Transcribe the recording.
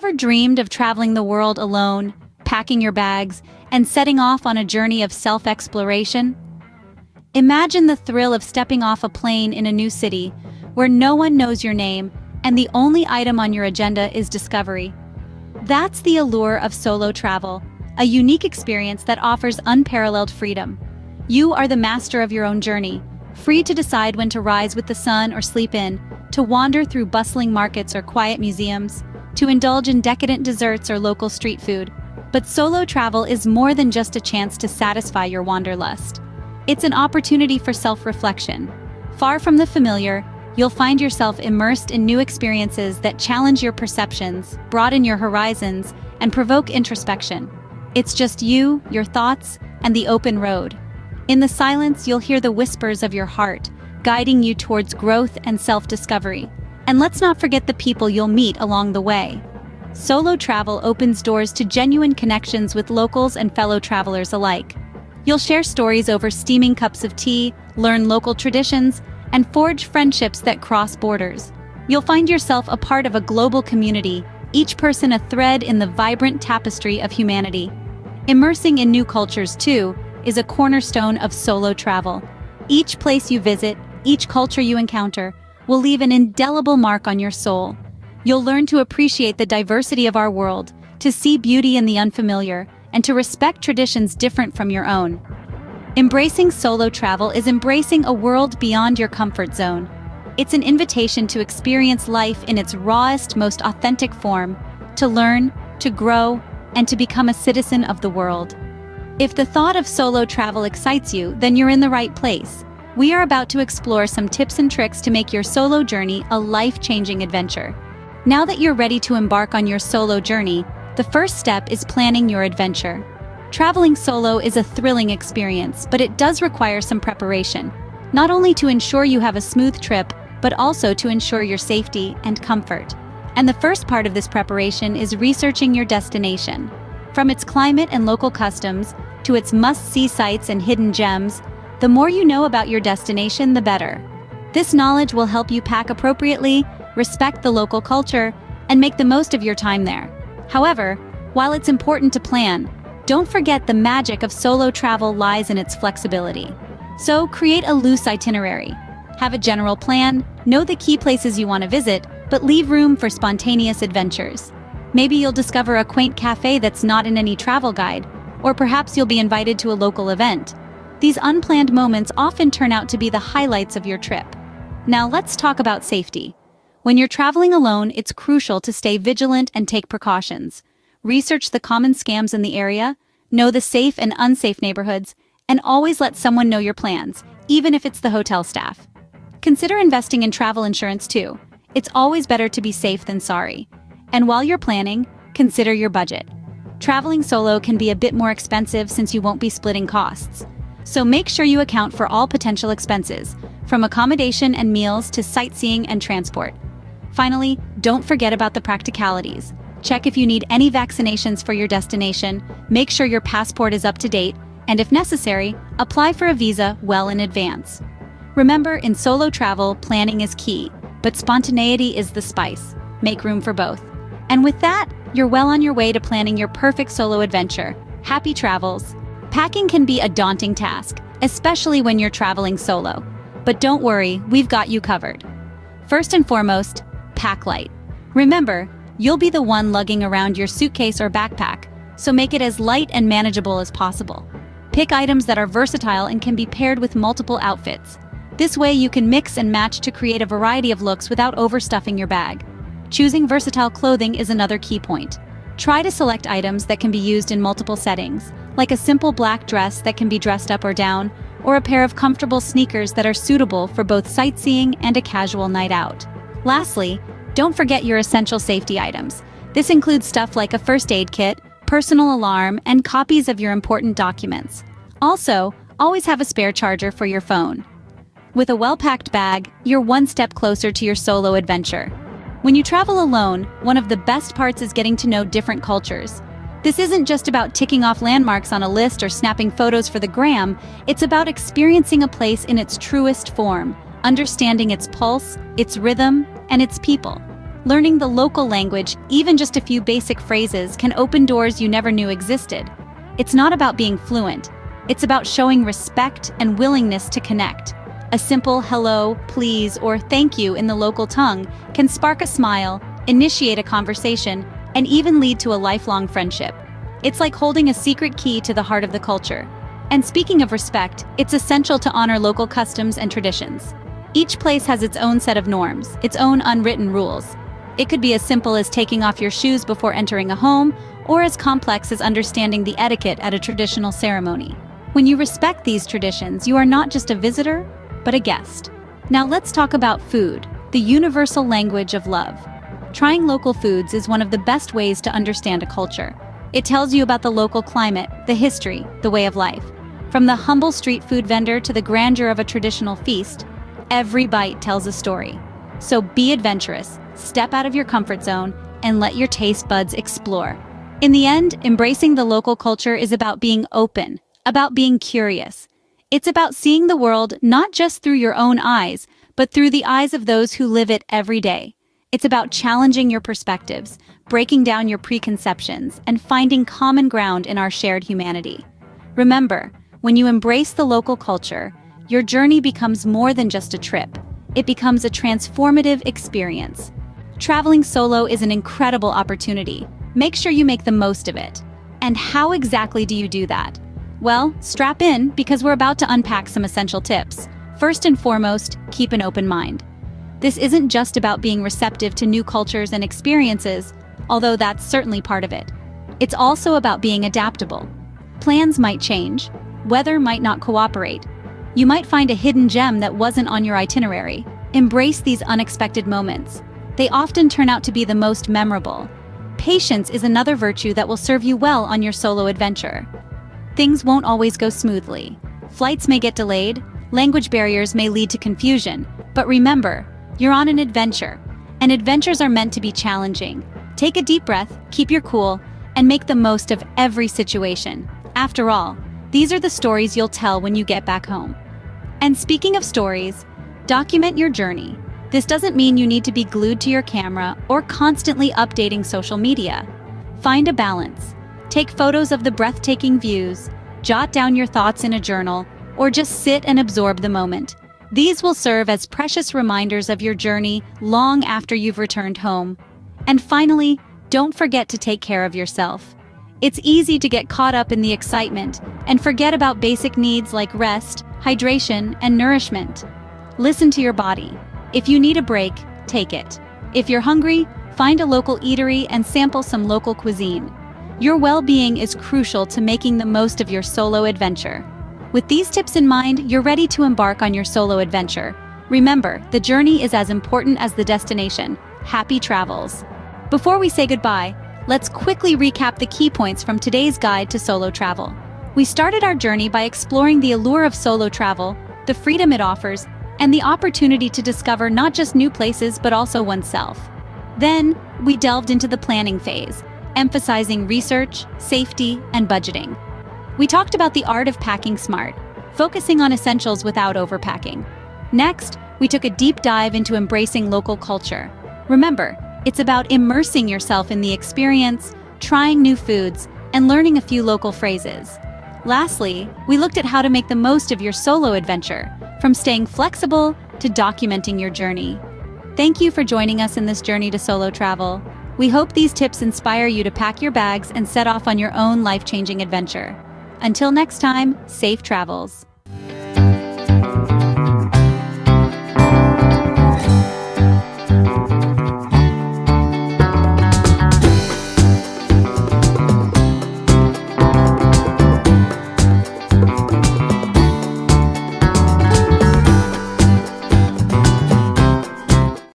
ever dreamed of traveling the world alone, packing your bags, and setting off on a journey of self-exploration? Imagine the thrill of stepping off a plane in a new city, where no one knows your name, and the only item on your agenda is discovery. That's the allure of solo travel, a unique experience that offers unparalleled freedom. You are the master of your own journey, free to decide when to rise with the sun or sleep in, to wander through bustling markets or quiet museums, to indulge in decadent desserts or local street food. But solo travel is more than just a chance to satisfy your wanderlust. It's an opportunity for self-reflection. Far from the familiar, you'll find yourself immersed in new experiences that challenge your perceptions, broaden your horizons, and provoke introspection. It's just you, your thoughts, and the open road. In the silence, you'll hear the whispers of your heart, guiding you towards growth and self-discovery. And let's not forget the people you'll meet along the way. Solo travel opens doors to genuine connections with locals and fellow travelers alike. You'll share stories over steaming cups of tea, learn local traditions, and forge friendships that cross borders. You'll find yourself a part of a global community, each person a thread in the vibrant tapestry of humanity. Immersing in new cultures, too, is a cornerstone of solo travel. Each place you visit, each culture you encounter, will leave an indelible mark on your soul. You'll learn to appreciate the diversity of our world, to see beauty in the unfamiliar, and to respect traditions different from your own. Embracing solo travel is embracing a world beyond your comfort zone. It's an invitation to experience life in its rawest, most authentic form, to learn, to grow, and to become a citizen of the world. If the thought of solo travel excites you, then you're in the right place. We are about to explore some tips and tricks to make your solo journey a life-changing adventure. Now that you're ready to embark on your solo journey, the first step is planning your adventure. Traveling solo is a thrilling experience, but it does require some preparation, not only to ensure you have a smooth trip, but also to ensure your safety and comfort. And the first part of this preparation is researching your destination. From its climate and local customs, to its must-see sites and hidden gems, the more you know about your destination, the better. This knowledge will help you pack appropriately, respect the local culture, and make the most of your time there. However, while it's important to plan, don't forget the magic of solo travel lies in its flexibility. So create a loose itinerary. Have a general plan, know the key places you want to visit, but leave room for spontaneous adventures. Maybe you'll discover a quaint cafe that's not in any travel guide, or perhaps you'll be invited to a local event. These unplanned moments often turn out to be the highlights of your trip. Now let's talk about safety. When you're traveling alone, it's crucial to stay vigilant and take precautions. Research the common scams in the area, know the safe and unsafe neighborhoods, and always let someone know your plans, even if it's the hotel staff. Consider investing in travel insurance too. It's always better to be safe than sorry. And while you're planning, consider your budget. Traveling solo can be a bit more expensive since you won't be splitting costs. So make sure you account for all potential expenses, from accommodation and meals to sightseeing and transport. Finally, don't forget about the practicalities. Check if you need any vaccinations for your destination, make sure your passport is up to date, and if necessary, apply for a visa well in advance. Remember, in solo travel, planning is key, but spontaneity is the spice. Make room for both. And with that, you're well on your way to planning your perfect solo adventure. Happy travels! Packing can be a daunting task, especially when you're traveling solo. But don't worry, we've got you covered. First and foremost, pack light. Remember, you'll be the one lugging around your suitcase or backpack, so make it as light and manageable as possible. Pick items that are versatile and can be paired with multiple outfits. This way you can mix and match to create a variety of looks without overstuffing your bag. Choosing versatile clothing is another key point. Try to select items that can be used in multiple settings, like a simple black dress that can be dressed up or down, or a pair of comfortable sneakers that are suitable for both sightseeing and a casual night out. Lastly, don't forget your essential safety items. This includes stuff like a first aid kit, personal alarm, and copies of your important documents. Also, always have a spare charger for your phone. With a well-packed bag, you're one step closer to your solo adventure. When you travel alone, one of the best parts is getting to know different cultures. This isn't just about ticking off landmarks on a list or snapping photos for the gram, it's about experiencing a place in its truest form, understanding its pulse, its rhythm, and its people. Learning the local language, even just a few basic phrases, can open doors you never knew existed. It's not about being fluent, it's about showing respect and willingness to connect. A simple hello, please, or thank you in the local tongue can spark a smile, initiate a conversation, and even lead to a lifelong friendship. It's like holding a secret key to the heart of the culture. And speaking of respect, it's essential to honor local customs and traditions. Each place has its own set of norms, its own unwritten rules. It could be as simple as taking off your shoes before entering a home, or as complex as understanding the etiquette at a traditional ceremony. When you respect these traditions, you are not just a visitor, but a guest. Now let's talk about food, the universal language of love. Trying local foods is one of the best ways to understand a culture. It tells you about the local climate, the history, the way of life. From the humble street food vendor to the grandeur of a traditional feast, every bite tells a story. So be adventurous, step out of your comfort zone, and let your taste buds explore. In the end, embracing the local culture is about being open, about being curious. It's about seeing the world not just through your own eyes, but through the eyes of those who live it every day. It's about challenging your perspectives, breaking down your preconceptions, and finding common ground in our shared humanity. Remember, when you embrace the local culture, your journey becomes more than just a trip. It becomes a transformative experience. Traveling solo is an incredible opportunity. Make sure you make the most of it. And how exactly do you do that? Well, strap in because we're about to unpack some essential tips. First and foremost, keep an open mind. This isn't just about being receptive to new cultures and experiences, although that's certainly part of it. It's also about being adaptable. Plans might change, weather might not cooperate. You might find a hidden gem that wasn't on your itinerary. Embrace these unexpected moments. They often turn out to be the most memorable. Patience is another virtue that will serve you well on your solo adventure. Things won't always go smoothly. Flights may get delayed, language barriers may lead to confusion, but remember, you're on an adventure, and adventures are meant to be challenging. Take a deep breath, keep your cool, and make the most of every situation. After all, these are the stories you'll tell when you get back home. And speaking of stories, document your journey. This doesn't mean you need to be glued to your camera or constantly updating social media. Find a balance. Take photos of the breathtaking views, jot down your thoughts in a journal, or just sit and absorb the moment. These will serve as precious reminders of your journey long after you've returned home. And finally, don't forget to take care of yourself. It's easy to get caught up in the excitement and forget about basic needs like rest, hydration, and nourishment. Listen to your body. If you need a break, take it. If you're hungry, find a local eatery and sample some local cuisine. Your well-being is crucial to making the most of your solo adventure. With these tips in mind, you're ready to embark on your solo adventure. Remember, the journey is as important as the destination. Happy travels! Before we say goodbye, let's quickly recap the key points from today's guide to solo travel. We started our journey by exploring the allure of solo travel, the freedom it offers, and the opportunity to discover not just new places but also oneself. Then, we delved into the planning phase, emphasizing research, safety, and budgeting. We talked about the art of packing smart, focusing on essentials without overpacking. Next, we took a deep dive into embracing local culture. Remember, it's about immersing yourself in the experience, trying new foods, and learning a few local phrases. Lastly, we looked at how to make the most of your solo adventure, from staying flexible to documenting your journey. Thank you for joining us in this journey to solo travel. We hope these tips inspire you to pack your bags and set off on your own life-changing adventure. Until next time, safe travels.